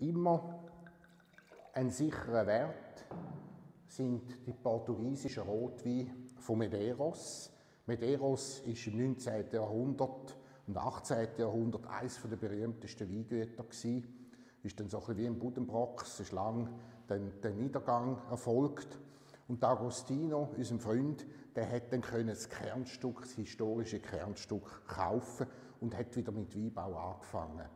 Immer ein sicherer Wert sind die portugiesischen Rotweine von Medeiros. Medeiros ist im 19. Jahrhundert und 18. Jahrhundert eines der berühmtesten Weingüter gewesen. Ist dann so ein bisschen wie im Buddenbrock, es ist lang dann der Niedergang erfolgt. Und Agostino, unser Freund, der hat dann können das Kernstück, das historische Kernstück kaufen und hat wieder mit Weinbau angefangen.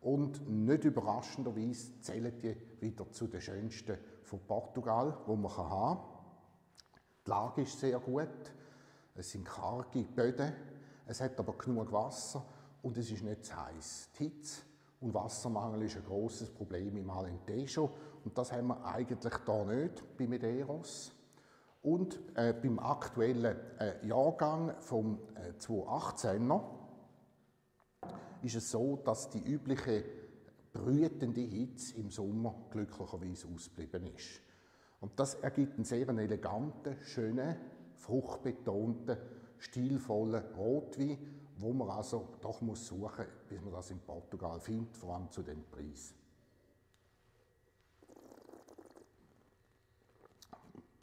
Und nicht überraschenderweise zählen die wieder zu den schönsten von Portugal, wo man haben kann. Die Lage ist sehr gut. Es sind karge Böden. Es hat aber genug Wasser und es ist nicht zu heiß. Die Hitze und Wassermangel ist ein großes Problem im Alentejo und das haben wir eigentlich da nicht bei Medeiros. Und äh, beim aktuellen äh, Jahrgang vom äh, 2018er ist es so, dass die übliche brütende Hitze im Sommer glücklicherweise ausgeblieben ist. Und das ergibt einen sehr eleganten, schönen, fruchtbetonten, stilvollen Rotwein, wo man also doch muss suchen, bis man das in Portugal findet, vor allem zu dem Preis.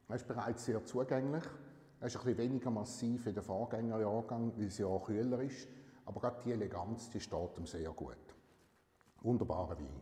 Er ist bereits sehr zugänglich. Er ist ein bisschen weniger massiv wie der Vorgängerjahrgang, weil es ja auch kühler ist. Aber gerade die Eleganz, die steht ihm sehr gut. Wunderbarer Wein.